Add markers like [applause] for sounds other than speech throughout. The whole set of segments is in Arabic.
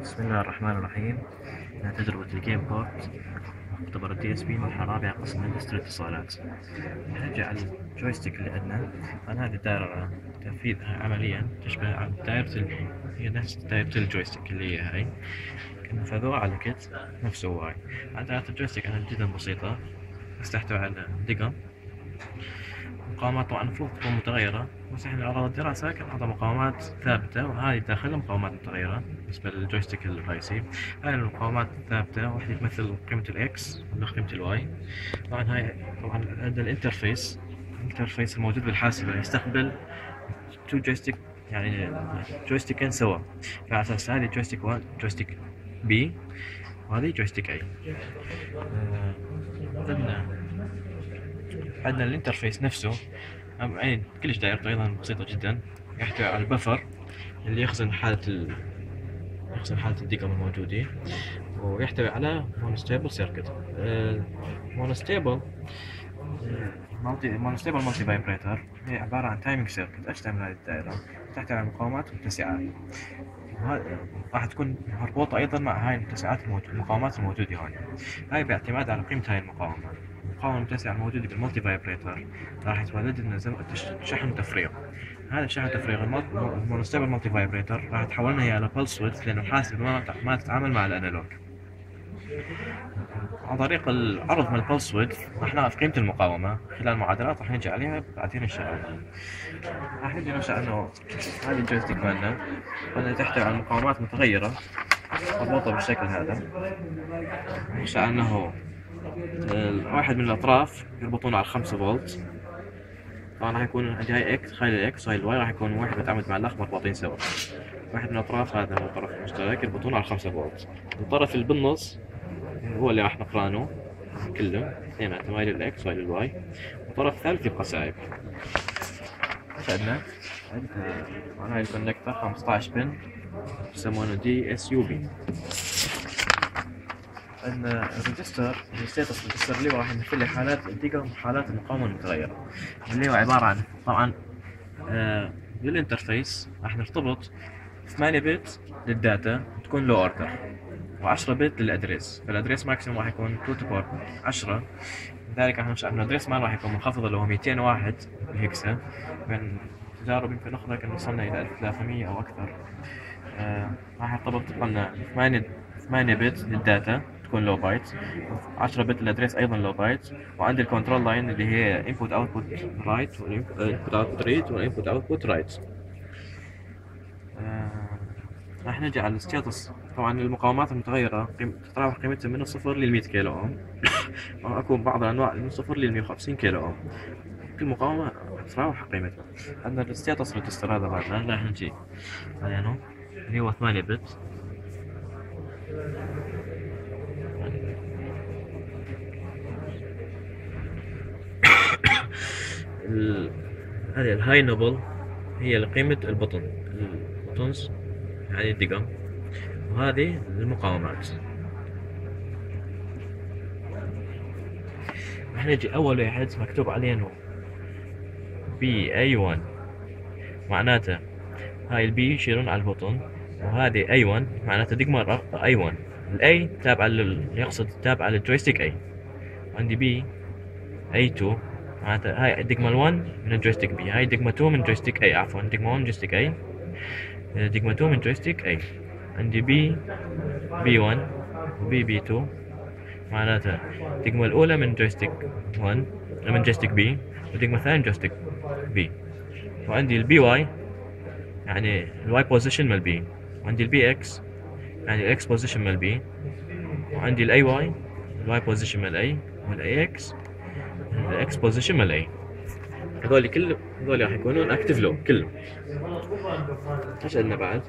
بسم الله الرحمن الرحيم. أنا تجربة ال game port مختبر ال DSP مرحلة رابعة قسم هندسة الاتصالات نرجع ال joystick اللي عندنا طبعا هذه الدائرة تنفيذها عمليا تشبه دائرة ال... هي نفس دائرة ال joystick اللي هي هاي. نفذوها على kit نفسه هاي. دائرة ال joystick أنا جدا بسيطة. بس تحتوي على دقم مقاومات طبعا المفروض تكون متغيرة. بس إحنا أغراض الدراسة كان نحط مقاومات ثابتة وهذه داخلها مقاومات متغيرة. بالنسبة لل joystick الرئيسي. هاي المقاومات الثابتة واحدة تمثل قيمة ال X ولا قيمة ال Y طبعا هاي طبعا عندنا ال interface ال interface الموجود بالحاسبة يستقبل two joystick يعني joystick ين سوا. فعلى أساس هذه joystick 1 joystick B وهذه joystick A عندنا عندنا ال interface نفسه. يعني كلش دائرته أيضا بسيطة جدا. يحتوي على ال buffer اللي يخزن حالة يخزن حالة الدقم الموجودة ويحتوي على monostable circuit monostable multi monostable multivibrator هي عبارة عن timing circuit إيش تعمل هذه الدائرة؟ تحتوي على مقاومات متسعة راح تكون مربوطة أيضا مع هاي المتسعات الموجودة المقاومات الموجودة هون. هاي باعتماد على قيمة هاي المقاومة. المقاومة المتسعة الموجودة بال multivibrator راح يتولد لنا شحن تفريغ هذا الشحن تفريغ ال monostable multivibrator. راح تحولنا اياه على pulse width لأنه الحاسب ما تتعامل مع ال analog عن طريق العرض من ال pulse width راح نعرف قيمة المقاومة. خلال المعادلات راح نجي عليها بعدين إن شاء الله. راح نجي نشأ إنه هذه ال joystick مالنا. قلنا تحتوي على مقاومات متغيرة. مربوطة بالشكل هذا. نشأ أنه واحد من الأطراف يربطون على خمسة فولت. طبعا راح يكون هاي إكس هاي الاكس وهاي الواي راح يكون واحد متعامد مع الآخر مربوطين سوا. واحد من الأطراف هذا هو الطرف المشترك يربطون على خمسة فولت. الطرف اللي بالنص هو اللي راح نقرانه كله اثنيناتهم هاي لل X وهاي لل Y والطرف الثالث يبقى إيش عندنا؟ عندنا هاي ال connector 15 pin يسمونه DSUB أن ال register ال status register اللي هو راح يمثل لي حالات الدقم وحالات المقاومه المتغيره اللي هو عبارة عن طبعا آه لل interface راح نرتبط 8 bit لل data تكون low order و10 bit لل address. فال address maximum راح يكون 2 to power 10 لذلك راح نشأ انه ال address مال راح يكون منخفض اللي هو 201 بال hexa من تجارب يمكن أخرى كان وصلنا إلى 1300 أو أكثر. آه راح يرتبط قلنا 8 8 bit لل data. تكون low byte 10 bit ال address أيضا low byte وعندي ال control line اللي هي input output write وال input output read وال input output write راح نجي على ال status طبعا المقاومات المتغيرة تتراوح قيمتها من الصفر لل 100 كيلو أوم. [coughs] واكو بعض الأنواع من الصفر لل 150 كيلو أوم. كل مقاومة تتراوح قيمتها. عندنا ال status register هذا بعدنا. راح نجي. اللي هو 8 bit هذه ال high nibble هي قيمة ال button. ال buttons هذه الدقم. وهذه المقاومات. راح نجي أول واحد مكتوب عليه إنه BA1 معناته هاي ال B يشيرون على ال button وهذه A1 معناته دقمة A1 ال A تابعة لل... يقصد تابعة لل joystick A عندي BA2 معناتها هاي دقمة 1 من ال joystick B هاي دقمة 2 من joystick A عفوا دقمة 1 من joystick A دقمة 2 من joystick A عندي B B1 و BB2 معناتها الدقمة الأولى من joystick 1 من joystick B والدقمة الثانية من joystick B وعندي ال BY يعني ال Y position مال B وعندي ال BX يعني ال X position مال B وعندي ال AY ال Y position مال A وال AX ال X position مال A هذول كل هذول راح يكونون active low كلهم. إيش عندنا بعد؟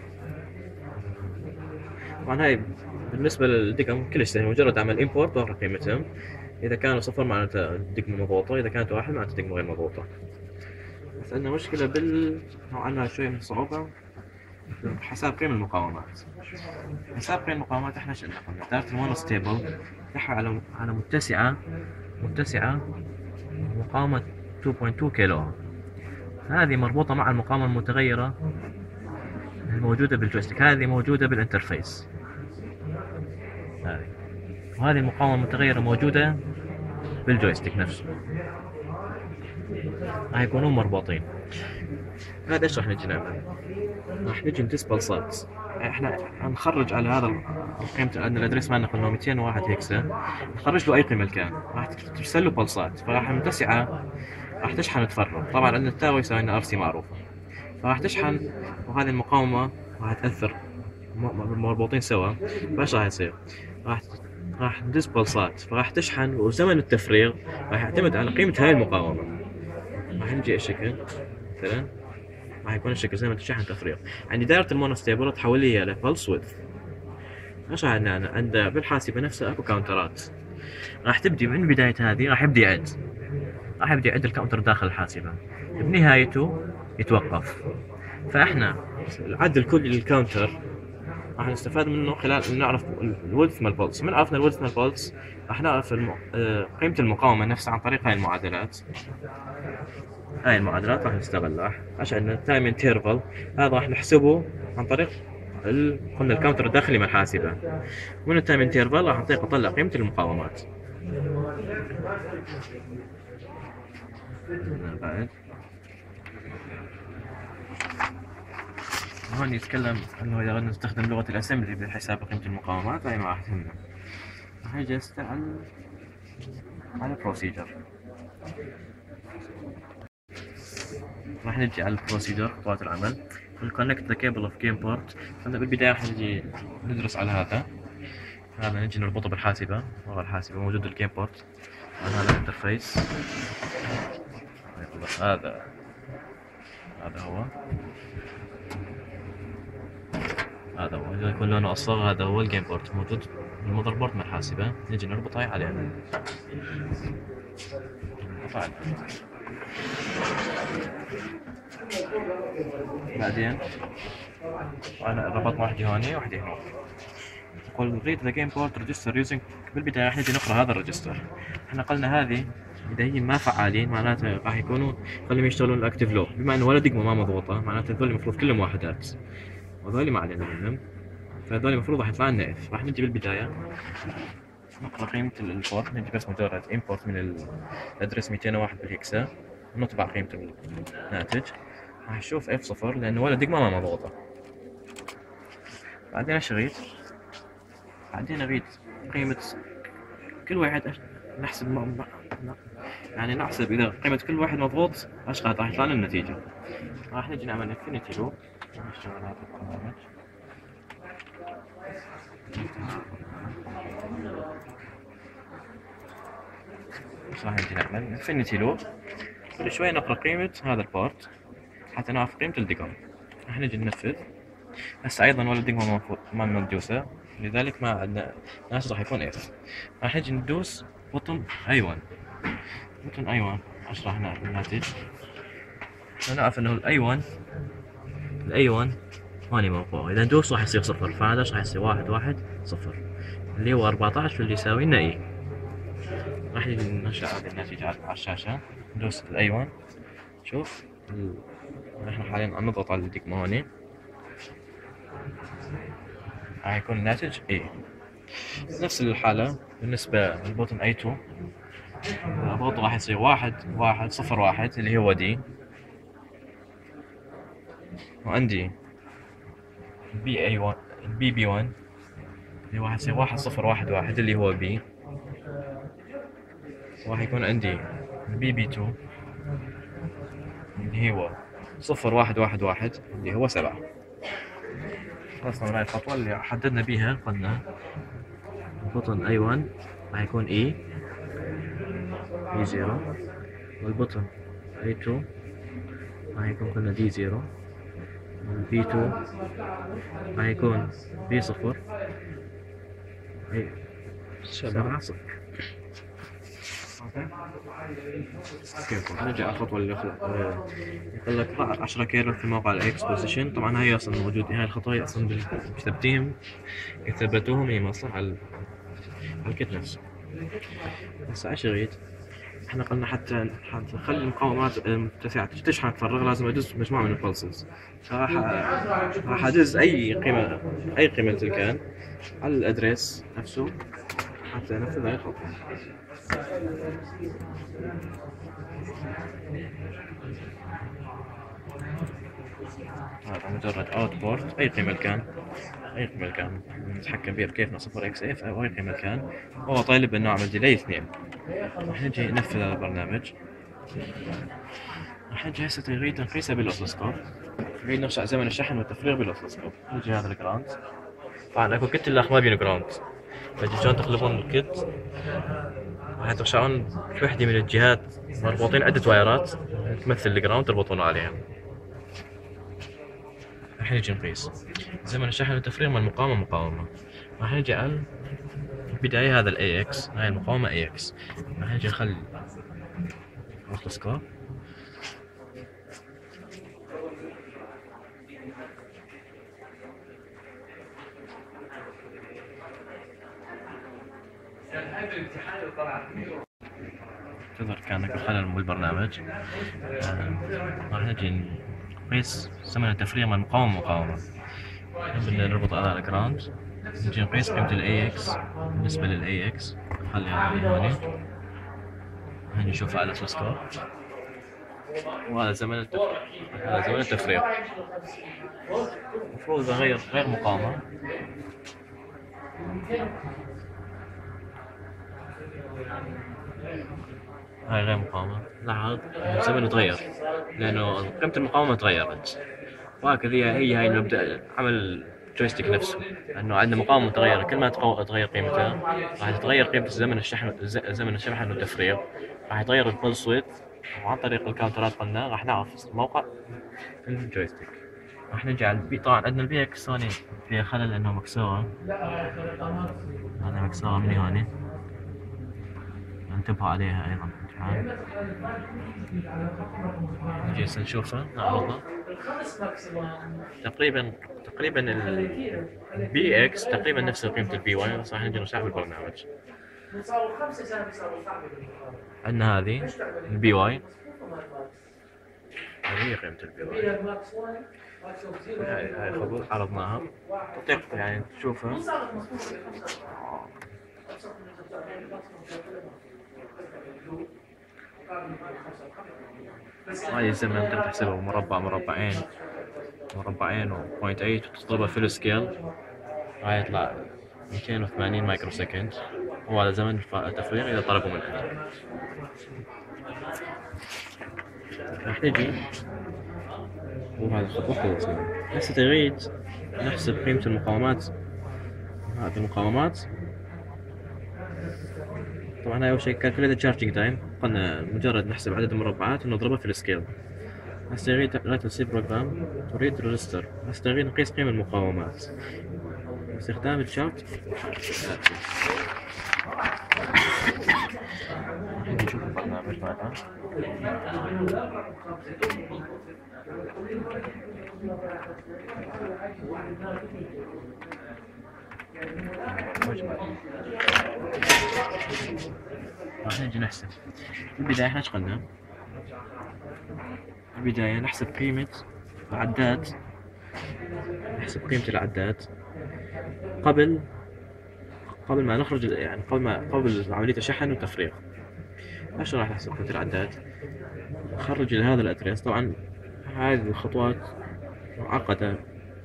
طبعا هاي بالنسبة للدقم كلش سهل. مجرد أعمل in port واقرا قيمتهم. إذا كانوا صفر معناته الدقمه مضغوطة. إذا كانت واحد معناته الدقمه غير مضغوطة. بس عندنا مشكلة بال نوعا عندنا شوية من الصعوبه حساب قيم المقاومات. حساب قيم المقاومات إحنا شو قلنا دائرة ال monostable تحوي على على متسعة. متسعة. مقاومة 2.2 كيلو. هذه مربوطة مع المقاومة المتغيرة الموجودة بال joystick. هذه موجودة بال interface. هذه. وهذه المقاومة المتغيرة موجودة بال joystick نفسه. راح يكونون مربوطين. هذا إيش راح نجي نعمل؟ راح نجي ندز بلصات إحنا نخرج على هذا قيمة عندنا ال address مالنا قلنا 201 hexa نخرج له أي قيمة كان راح ترسل له بلصات فراح متسعة. راح تشحن وتفرغ طبعا عندنا ال tau يساوي لنا RC معروفة. فراح تشحن. وهذه المقاومة راح تأثر. م- مربوطين سوا. فايش راح يصير؟ راح راح ندز بلصات فراح تشحن. وزمن التفريغ راح يعتمد على قيمة هاي المقاومة. راح نجي الشكل مثلا راح يكون الشكل زي ما انت شحن تفريغ عندي دائرة ال monostable تحول لي إلى pulse width إيش عندنا أنا عند بالحاسبة نفسها أكو كاونترات راح تبدي من بداية هذه راح يبدي يعد راح يبدي يعد ال counter داخل الحاسبة. بنهايته يتوقف. فإحنا العد الكلي لل counter راح نستفاد منه خلال نعرف ال width مال ال pulse من عرفنا ال width مال ال pulse راح نعرف. آه، قيمة المقاومة نفسها عن طريق هاي المعادلات. هاي المعادلات راح نستغلها عشان عندنا time interval هذا راح نحسبه عن طريق ال... قلنا ال counter الداخلي من الحاسبة. من ال time interval راح نطيق اطلع قيمة المقاومات. هون يتكلم إنه إذا نستخدم لغة ال assembly بحساب قيمة المقاومات هاي ما راح تهمنا. راح نجي على على ال procedure راح نجي على ال procedure خطوات العمل. ال connect the cable of game port بالبداية راح نجي ندرس على هذا. هذا نجي نربطه بالحاسبة ورا الحاسبة. موجود ال game port هذا ال interface. هذا. هذا هو. هذا هو. إذا يكون لونه أصفر هذا هو ال game port موجود ال motherboard من الحاسبة. نجي نربطه عليه. فعلا بعدين أنا ربطنا واحدة هوني وواحدة هنا. نقول read the game port register using بالبداية راح نجي نقرأ هذا ال register إحنا قلنا هذه إذا هي ما فعالين معناتها راح يكونوا خليهم يشتغلون ال active low بما إنه ولا دقمة ما مضغوطة معناتها هذول المفروض كلهم واحدات. وهذول ما علينا منهم. فهذول المفروض راح يطلع لنا F راح نجي بالبداية نقرأ قيمة ال port نجي بس مجرد import من ال address 201 بال hexa نطبع قيمة الناتج. نشوف F صفر لأنه ولا دقمة ما مضغوطة. بعدين اشغل بعدين أريد قيمة كل واحد نحسب يعني نحسب إذا قيمة كل واحد مضغوط اشغل راح يطلع لنا النتيجة؟ راح نجي نعمل infinity loop نشتغل هذا البرنامج إيش راح نجي نعمل؟ infinity loop كل شوي نقرأ قيمة هذا ال port حتى نعرف قيمة الدقم راح نجي ننفذ هسه أيضا ولا دقمة ما مندوسة لذلك ما عندنا ناس راح يكون F راح نجي ندوس button A1. button A1. إيش راح نعرف الناتج نعرف إنه الايوان الأيوان هوني من فوق إذا ندوس راح يصير صفر. فهذا راح يصير واحد واحد صفر. اللي هو 14 اللي يساوي لنا اي راح ننشأ هذا الناتج على الشاشة. ندوس الأيوان. شوف. ال- نحن حاليا عم نضغط على الدقمة راح يكون الناتج A نفس الحالة بالنسبة للبوتن A2 الضغط راح يصير واحد واحد صفر واحد اللي هو دي. وعندي B A1 B B1 اللي راح يصير واحد صفر واحد واحد اللي هو B وراح يكون عندي B B2 اللي هو صفر واحد واحد واحد اللي هو سبعة. خلصنا من هاي الخطوة اللي حددنا بيها قلنا ال button A1 راح يكون E E0 والبطن اي 2 راح يكون قلنا دي 0 والبي 2 راح يكون بي صفر. اي سبعة صفر. كيف نرجع على الخطوة اللي خل... آه، يقول لك. ضع 10 كيلو في موقع الإكسبوزيشن. طبعا هاي أصلا موجود هاي الخطوة هي أصلا بالتبتيم ثبتوهم هي أصلا على ال- على ال kit نفسه. هسه إيش اريد؟ إحنا قلنا حتى نخلي المقاومات المتسعة تشحن تفرغ لازم ادز مجموعة من ال pulses فراح راح ادز أي قيمة أي قيمة كان على ال address نفسه حتى ينفذ هاي الخطوة. هذا مجرد outport أي قيمة كان أي قيمة كان نتحكم فيها بكيفنا صفر X F أو أي قيمة كان هو طالب انه اعمل delay اثنين. راح نجي ننفذ هذا البرنامج. راح نجي هسه نريد نقيسه بال oscilloscope نريد نرجع زمن الشحن والتفريغ بال oscilloscope نجي هذا ال ground طبعا أكو kit الأخ ما بين ground شلون تقلبون ال kit؟ راح ترجعون في وحدة من الجهات مربوطين عدة وايرات تمثل ال ground تربطون عليها راح نجي نقيس. زمن الشحن والتفريغ من المقاومة مقاومة. راح نجي على البداية هذا ال AX هاي المقاومة AX راح نجي نخلي oscilloscope تظهر كان خلل بالبرنامج آه، راح نجي نقيس زمن التفريغ من مقاومة مقاومة. نربط على ال ground نجي نقيس قيمة ال AX بالنسبة لل AX نخلي هذا هوني هني نشوفها على ال oscilloscope وهذا زمن التفريغ هذا زمن التفريغ. المفروض اغير غير مقاومة. هاي غير مقاومة. لاحظ الزمن تغير. لأنه قيمة المقاومة تغيرت. وهكذا هي هاي نبدأ عمل ال joystick نفسه. انه عندنا مقاومة متغيره كل ما تغير قيمتها راح تتغير قيمة زمن الشحن زمن الشحن والتفريغ راح يتغير ال pulse width وعن طريق الكاونترات قلنا راح نعرف موقع ال joystick راح نجي ال B طبعا عندنا ال BX هوني فيها خلل إنه مكسورة. هذا مكسورة من هوني انتبهوا عليها أيضا. نجي هسه نشوفها. نعرضها تقريبا تقريبا ال BX تقريبا نفس قيمة ال BY بس راح نجي نشرح بالبرنامج عندنا هذه ال BY هذه هي قيمة ال BY هاي هاي خطوط عرضناها. تطيق يعني تشوفها. هاي الزمن تقدر تحسبها مربع مربعين. مربعين و 0.8 وتضربها في ال scale راح يطلع 280 micro second وهذا زمن التفريغ إذا طلبوا منك راح نجي. وهذا خطوة هسه تريد نحسب قيمة المقاومات. هذه المقاومات. طبعا أول شيء calculate charging time قلنا مجرد نحسب عدد المربعات ونضربها في ال scale نريد نريد C program تريد register نريد نقيس قيم المقاومات. باستخدام ال chart نشوف البرنامج معنا. راح نجي نحسب في البداية إحنا إيش قلنا؟ في البداية نحسب قيمة العداد نحسب قيمة العداد قبل قبل ما نخرج يعني قبل ما قبل عملية الشحن والتفريغ. عشان راح نحسب قيمة العداد نخرج هذا ال address طبعا هذه الخطوات معقدة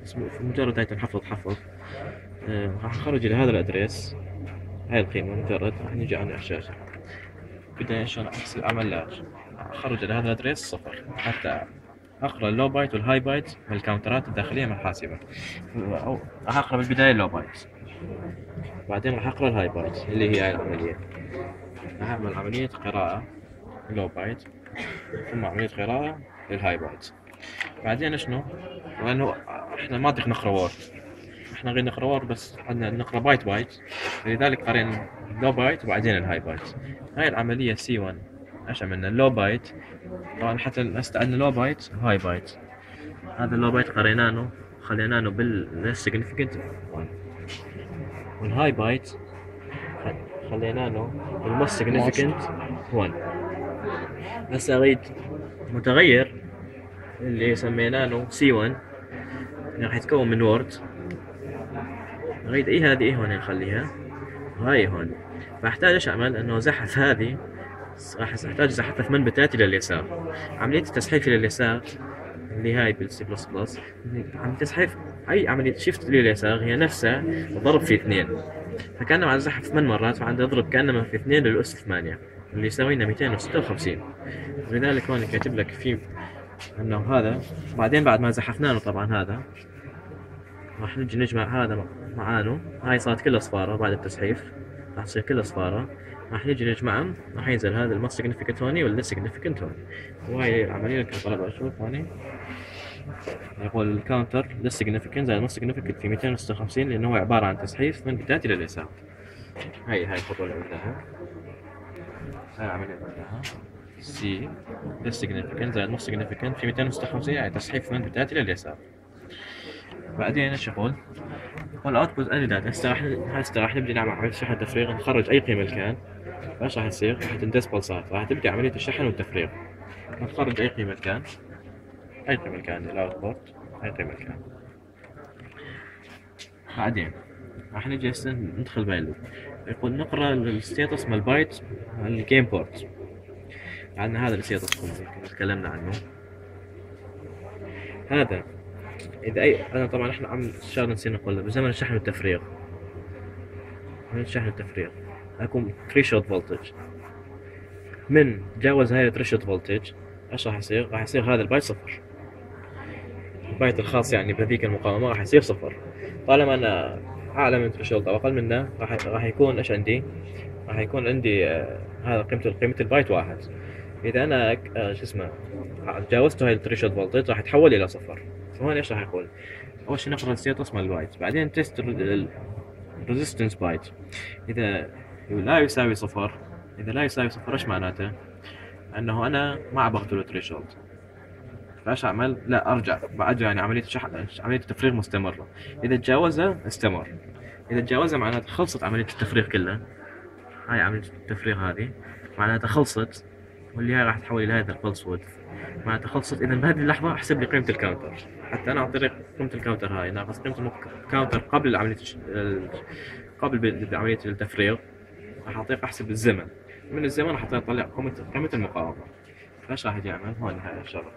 بس مجرد هاي تنحفظ حفظ. راح نخرج إلى هذا ال address. هاي القيمة مجرد راح نجي على الشاشة بداية عشان أحسب عملات أخرج إلى هذا ال address صفر. حتى أقرأ ال low byte وال high byte من الكاونترات الداخلية من الحاسبة راح أقرأ بالبداية ال low byte بعدين راح أقرأ ال high byte اللي هي هاي العملية. راح أعمل عملية قراءة low byte ثم عملية قراءة لل high byte بعدين شنو؟ لأنه إحنا ما نقرأ word إحنا غير نقرا بس عندنا نقرا byte byte لذلك قرينا low byte وبعدين ال high byte. هاي العملية C 1 إيش عملنا ال low byte. طبعا حتى هسه عندنا low byte و high byte. هذا ال low byte قريناه خليناه بال significant 1 وال high byte خليناه بال most significant 1 هسه أريد متغير اللي سميناه C 1 راح يتكون من word أريد اي هذه؟ اي هون نخليها؟ وهاي هون. فأحتاج إيش اعمل إنه زحف هذه. راح أحتاج زحفها ثمان بتات إلى اليسار. عملية التزحيف إلى اليسار اللي هاي بال C plus plus عملية تزحيف أي عملية shift لليسار هي نفسها ضرب في اثنين. فكان مع الزحف ثمان مرات فعندي اضرب كأنما في اثنين للأس ثمانية. اللي يساوي لنا 256 لذلك هون كاتب لك في إنه هذا. بعدين بعد ما زحفنا طبعا هذا. راح نجي نجمع هذا معانه هاي صارت كلها صفارة بعد التزحيف. راح تصير كلها صفارة راح نجي نجمعهم. راح ينزل هذا ال most significant هوني وال least significant هوني وهاي عملية لك طلب أشوف هوني يقول ال counter least significant زائد ال most significant في 256 لأنه هو عبارة عن تزحيف من بداية إلى اليسار. هاي هاي الخطوة اللي عملناها هاي العملية اللي عملناها C least significant زائد ال most significant في 256 يعني تزحيف من بداية إلى اليسار. بعدين إيش يقول؟ يقول output any data هسه راح هسه راح نبدأ نعمل عملية شحن تفريغ نخرج أي قيمة كان إيش راح يصير؟ راح تندس pulse ات راح تبدأ عملية الشحن والتفريغ. نخرج أي قيمة كان أي قيمة كان ال output أي قيمة كان بعدين راح نجي هسه ندخل by low يقول نقرأ ال status مال byte ال game port. عندنا هذا ال status تكلمنا عنه. هذا إذا اي أنا طبعا إحنا عم شغلة نسينا نقولها بزمن الشحن والتفريغ من الشحن والتفريغ أكون threshold voltage من تجاوز هاي ال threshold voltage إيش راح يصير؟ راح يصير هذا ال bit صفر. ال bit الخاص يعني بهذيك المقاومة راح يصير صفر. طالما أنا أعلى من threshold أو أقل منه راح راح يكون إيش عندي؟ راح يكون عندي آه هذا قيمة قيمة ال bit واحد. إذا أنا آه شو اسمه تجاوزت هاي ال threshold voltage راح يتحول إلى صفر. هون إيش راح يقول؟ أول شيء نقرا ال status مال البايت بعدين test ال resistance bit. إذا لا يساوي صفر إذا لا يساوي صفر إيش معناته؟ أنه أنا ما بقتل الثريشولد فايش أعمل؟ لا أرجع. بعد يعني عملية شحن عملية التفريغ مستمرة. إذا تجاوزها استمر. إذا تجاوزها معناته خلصت عملية التفريغ كلها هاي عملية التفريغ هذه. معناتها خلصت. واللي هاي راح تحول إلى هذا ال pulse width معناتها خلصت. إذا بهذه اللحظة أحسب لي قيمة ال counter حتى أنا عن طريق قيمه ال counter هاي ناقص قيمه ال counter قبل عملية قبل عمليه التفريغ. راح أعطيك أحسب الزمن. من الزمن راح اطلع قيمه المقاومة. فايش راح أجي اعمل هون هاي الشغله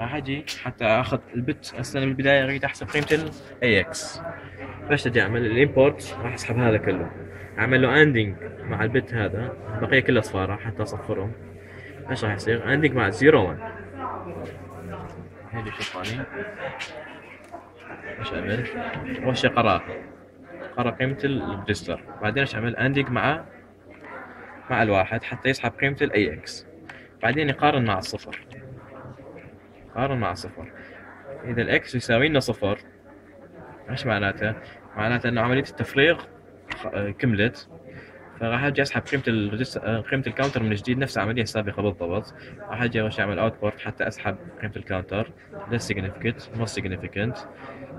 راح أجي حتى أخذ ال bit هسه من البداية أريد أحسب قيمة ال AX فايش أجي اعمل الإمبورت راح أسحب هذا كله. أعمل له اندنج مع البت هذا. البقيه كلها صفاره حتى أصفرهم. إيش راح يصير؟ اندنج مع 0 1 شو ثاني إيش اعمل اول شيء قرا. قرا قيمة الريجستر. بعدين إيش اعمل اندنج مع مع الواحد حتى يسحب قيمة الاي إكس بعدين يقارن مع الصفر قارن مع صفر. إذا ال AX يساوي لنا صفر إيش معناته؟ معناته إنه عملية التفريغ كملت. فراح أجي أسحب قيمة قيمة ال counter من جديد نفس العملية السابقة بالضبط. راح أجي أول شيء أعمل output حتى أسحب قيمة ال counter. Least significant most significant.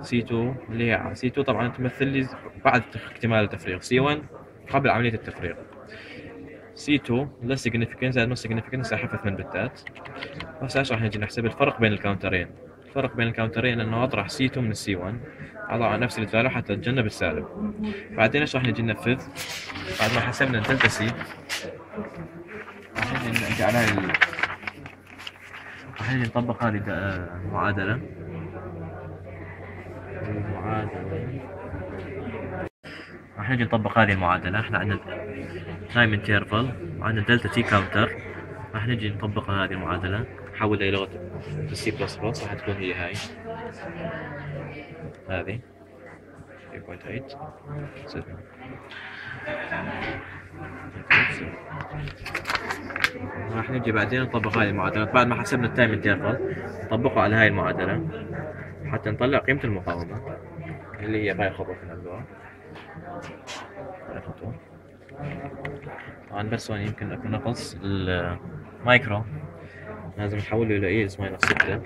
C2 اللي هي C2 طبعا تمثل لي بعد اكتمال التفريغ. C1 قبل عملية التفريغ. C2 least significant زائد most significant ساحبها 8 بتات هسه راح نجي نحسب الفرق بين ال counter ين. الفرق بين ال counter ين انه اطرح C2 من C1 absolute value حتى اتجنب السالب. بعدين إيش راح نجي ننفذ بعد ما حسبنا ال delta C. راح نجي على ال... راح نجي نطبق هذه المعادلة. المعادلة. راح نجي نطبق هذه المعادلة. إحنا عندنا time interval وعندنا delta T counter راح نجي نطبق هذه المعادلة. نحولها إلى لغة ال C plus plus راح تكون هي هاي. هذه. 3.8 راح نجي بعدين نطبق هاي المعادلات بعد ما حسبنا ال time interval نطبقه على هاي المعادلة حتى نطلع قيمة المقاومة اللي هي هاي الخطوة في الألوان هاي الخطوة طبعا بس هون يمكن اكو نقص المايكرو لازم نحوله إلى اي اس ماينس 6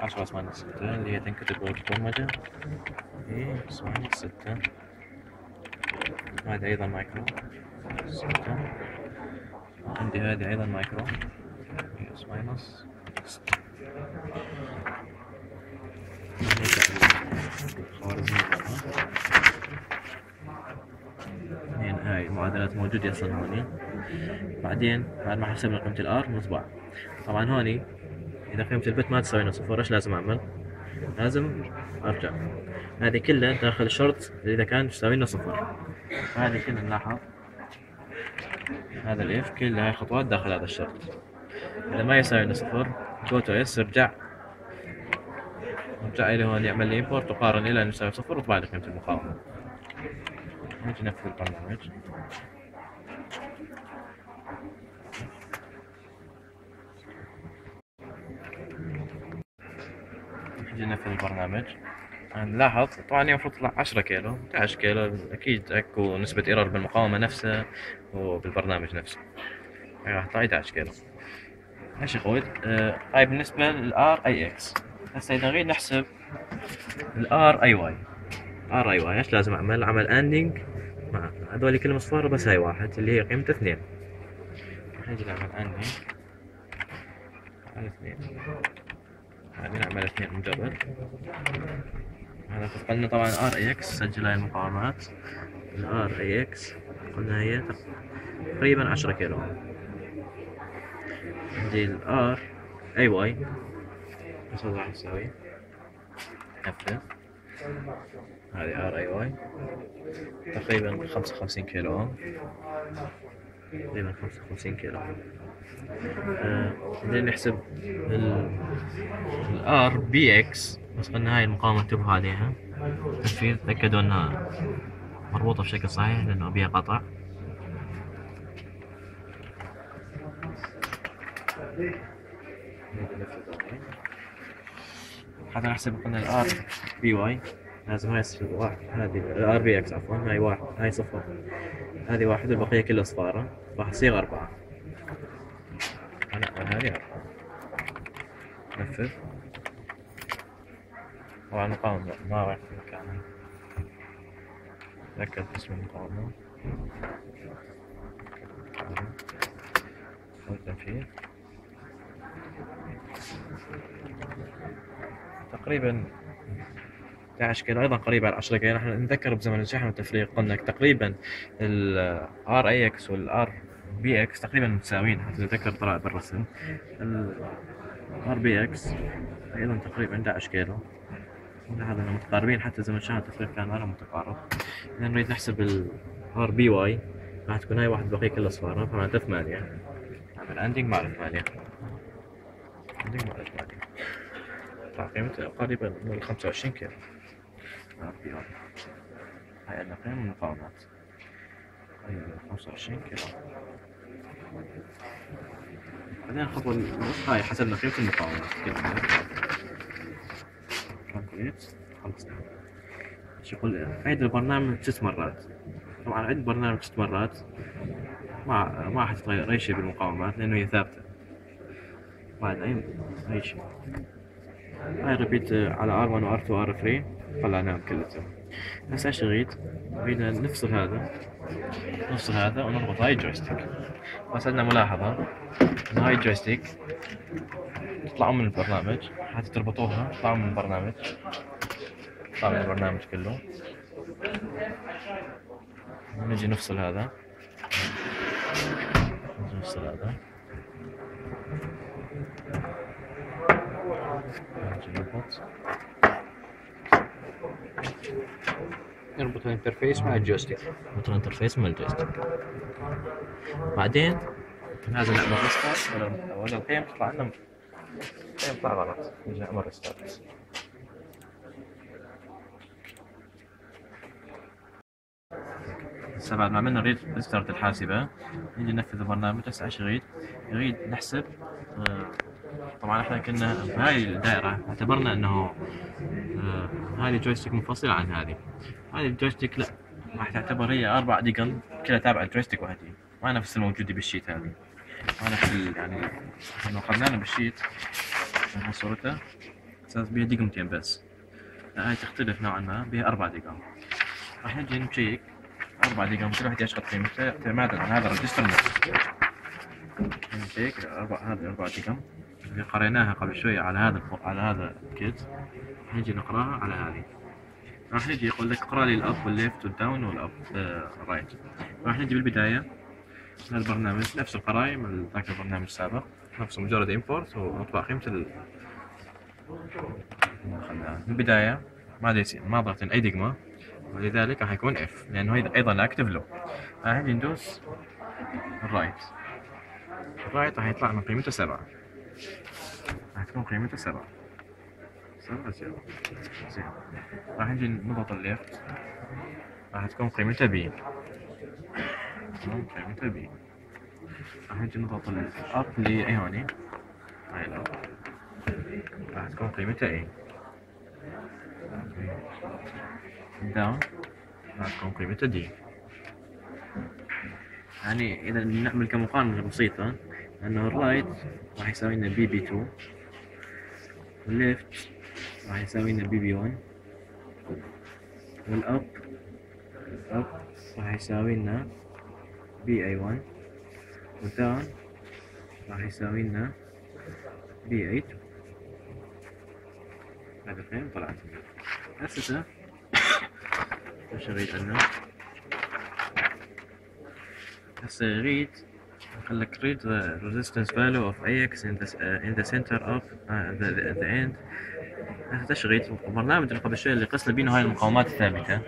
10 اس ماينس 6 اللي هي تنكتب بالبرمجة اي اس ماينس 6 هذا أيضا مايكرو. ستة عندي هذه أيضا مايكرو. اس ماينس هين هاي المعادلات موجودة أصلا هوني. بعدين بعد ما حسبنا قيمة الار نطبع. طبعا هوني إذا قيمة البت ما تساوي صفر إيش لازم أعمل؟ لازم أرجع. هذه كلها داخل شرط إذا كان تساوي لنا صفر. هذه كلها نلاحظ. هذا الإف كل هاي خطوات داخل هذا الشرط. إذا ما يساوي لنا صفر go to اس ارجع. ارجع إلى هون يعمل لي inport وقارن إلى ان يساوي صفر وطبع لي قيمة المقاومة. نجي نفذ البرنامج. نجي ننفذ البرنامج. نلاحظ طبعا المفروض تطلع 10 كيلو. 11 كيلو أكيد أكو نسبة error بالمقاومة نفسها وبالبرنامج نفسه. راح تطلع 11 كيلو. ماشي أخوي. آه هاي بالنسبة لل RAX. هسه إذا نريد نحسب ال RAY. RAY إيش لازم أعمل؟ اعمل anding مع هذول كلهم صفار بس هاي واحد اللي هي قيمته اثنين. نجي نعمل anding على اثنين. بعدين نعمل اثنين مجرد هذا قلنا طبعا RAX سجل هاي المقاومات. ال RAX قلنا هي تقريبا عشرة كيلو. عندي ال RAY. بس راح نسوي. نفذ هذه RAY. تقريبا خمسة وخمسين كيلو أوم. تقريبا خمسة وخمسين كيلو بعدين نحسب ال RBX. بس قلنا هاي المقاومة انتبهوا عليها تنفيذ تأكدوا أنها مربوطة بشكل صحيح لأنه بيها قطع. حتى نحسب قلنا ال RBY. لازم هاي واحد هذه ال RBX عفوا هاي واحد هاي صفر. هذه واحد والبقية كلها صفارة. راح يصير أربعة. لا هذه أربعة. نفذ. طبعا المقاومة ما راح في مكانها. تأكد اسم المقاومة تنفيذ تقريبا 11 كيلو. أيضا قريب على 10 كيلو. نحن نتذكر بزمن الشحن والتفريغ قلنا تقريبا ال RAX وال R BX تقريبا متساويين. حتى نتذكر طلع بالرسم ال RBX أيضا تقريبا 11 كيلو. انهم متقاربين. حتى زمن الشحن والتفريغ كان مالهم متقارب. اذا نريد نحسب ال RBY راح تكون هاي واحد بقية كلها صفارة فمعناتها ثمانية نعمل anding مع الثمانية anding مع قيمته قريبا من 25 كيلو. البيون هاي عندنا قيم المقاومات قريبا من 25 كيلو. بعدين الخطوة الوسطى هاي حسبنا قيمة المقاومات خلصنا إيش يقول؟ عيد البرنامج ست مرات. طبعا عيد البرنامج ست مرات. ما ما حتتغير أي شيء بالمقاومات لأنه هي ثابتة. بعدين أي شيء. هاي repeat على R1 و R2 و R3 طلعناهم كلهم هسه إيش نريد؟ نريد نفصل هذا. نفصل هذا ونربط هاي ال joystick. بس عندنا ملاحظة. ان هاي ال joystick تطلعوا من البرنامج. حتى تربطوها تطلعوا من البرنامج. من البرنامج كله. نجي نفصل هذا. نجي نفصل هذا. نربط ال interface مع ال joystick نربط ال interface مع ال joystick بعدين لازم نعمل restart ولا ولا القيم تطلع لنا القيم تطلع غلط نجي نعمل restart هسه بعد ما عملنا ريد restart الحاسبة. نجي ننفذ البرنامج هسه إيش يريد؟ يريد نحسب آه، طبعا إحنا كنا بهاي الدائرة اعتبرنا إنه آه، هذه joystick منفصلة عن هذه. هذه ال joystick لا راح تعتبر هي أربع دقم كلها تابعة ال joystick وهذه ما نفس الموجودة بال sheet هذه. ما نفس يعني لما أخذناها بال sheet هاي صورتها. أساس بيها دقمتين بس. هاي تختلف نوعا ما بها أربع دقم راح نجي نشيك أربعة دقم كل واحد يشغل قيمته اعتمادا على هذا ال register نمسك أربع هذه أربعة دقم اللي قريناها قبل شوية على هذا على هذا ال kit. نجي نقراها على هذه. راح نجي يقول لك اقرأ لي الأب والليفت والداون والأب آه right راح نجي بالبداية. من البرنامج نفس القراية من ذاك البرنامج السابق. نفس مجرد inport ونطبع قيمة ال من البداية. ما يصير ما ضغط أي دقمة. ولذلك راح يكون F لأنه أيضا active low راح ندوس ال right ال right راح يطلع من قيمته سبعة. راح تكون قيمته سبعة. سبعة zero زين راح نجي نضغط ال left راح تكون قيمته B قيمته B راح نجي نضغط ال up هي هوني. هاي ال up راح تكون قيمته E down راح تكون قيمته D يعني إذا نعمل كمقارنة بسيطة انه ال right راح يساوي لنا BB2 وال left راح يساوي لنا BB1 وال up ال up راح يساوي لنا BA1 وال down راح يساوي لنا BA2 هذا القيم طلعت هسه وش اريد عنه هسه يريد read the resistance value of AX in the, uh, in the center of uh, the, the, the end. تشغيل. قبل شوي اللي قسنا بينه هاي المقاومات الثابتة.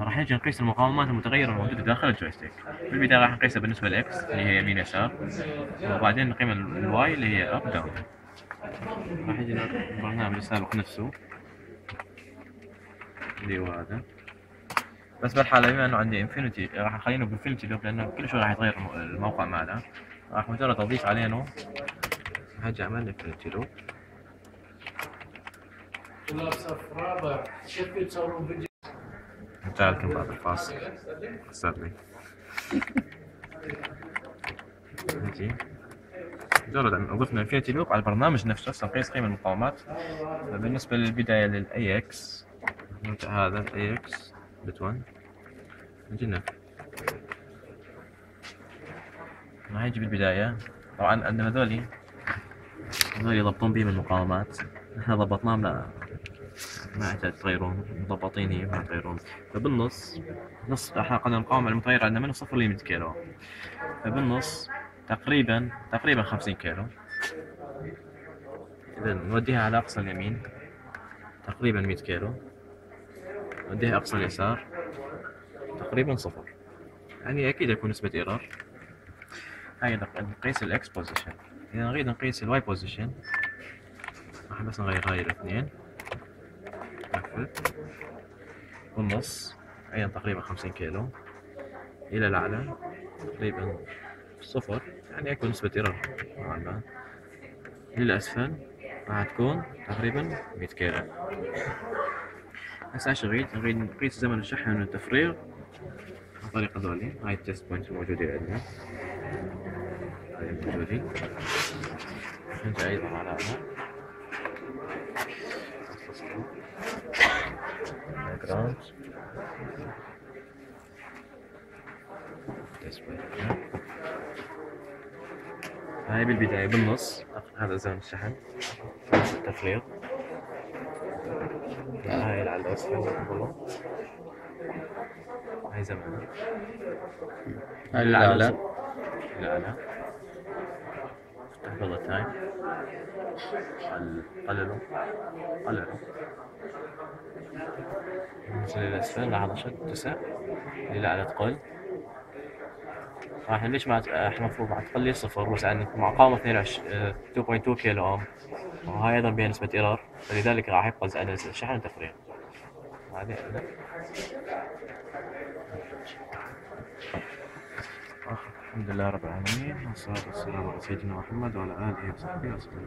راح نجي نقيس المقاومات المتغيرة الموجودة داخل ال joystick. في البداية راح نقيسها بالنسبة ل X اللي هي يمين يسار. وبعدين نقيس ال Y اللي هي up down راح يجي البرنامج السابق نفسه. اللي هو هذا. بس بالحالة بما إنه عندي infinity راح اخلينه ب infinity loop لأنه كل شوي راح يتغير الموقع معنا. راح مجرد أضيف علينا هاجي أعمل infinity loop فيديو جعلكم بعد الفاصل؟ نجي مجرد اضفنا infinity loop على البرنامج نفسه هسه نقيس قيمة المقاومات. بالنسبة للبداية لل AX هذا ال AX bit 1 نجي نف راح يجي بالبداية. طبعا عندنا هذولي. هذولي يضبطون بهم المقاومات. إحنا ضبطناهم لا. ما يحتاج تغيرون. مضبطين هي ما تغيرون. فبالنص نص إحنا قلنا المقاومة المتغيرة عندنا من صفر ل 100 كيلو. فبالنص تقريبا تقريبا 50 كيلو. إذا نوديها على أقصى اليمين. تقريبا 100 كيلو. نوديها أقصى اليسار. تقريبا صفر. يعني أكيد يكون نسبة error. هاي نقيس ال X position إذا نريد نقيس ال Y position راح بس نغير هاي الاثنين نقفل والنص أيضا تقريبا 50 كيلو. إلى الأعلى تقريبا صفر. يعني يكون نسبة error نوعا ما. للأسفل راح تكون تقريبا 100 كيلو. هسه إيش نريد؟ نقيس زمن الشحن والتفريغ عن طريق هذولي هاي ال test point الموجودة عندنا. هاي الموجودين نرجع أيضا على هذا. بوينت هاي بالبداية بالنص. هذا زمن الشحن. التفريغ هاي اللي على والله هاي زمن هاي الأعلى الأعلى بالله تايم قللوا قللوا ننزل للأسفل لحظة شد تسع للأعلى تقل راح ليش ما إحنا المفروض راح تخليه صفر بس عندك مقاومة 22 2.2 كيلو اوم وهاي أيضا بها نسبة إيرور. فلذلك راح يبقى على الشحن التفريغ هذه الحمد لله رب العالمين. والصلاة والسلام على سيدنا محمد وعلى آله وصحبه وسلم.